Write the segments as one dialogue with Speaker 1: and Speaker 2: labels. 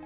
Speaker 1: you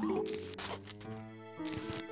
Speaker 2: Thank you.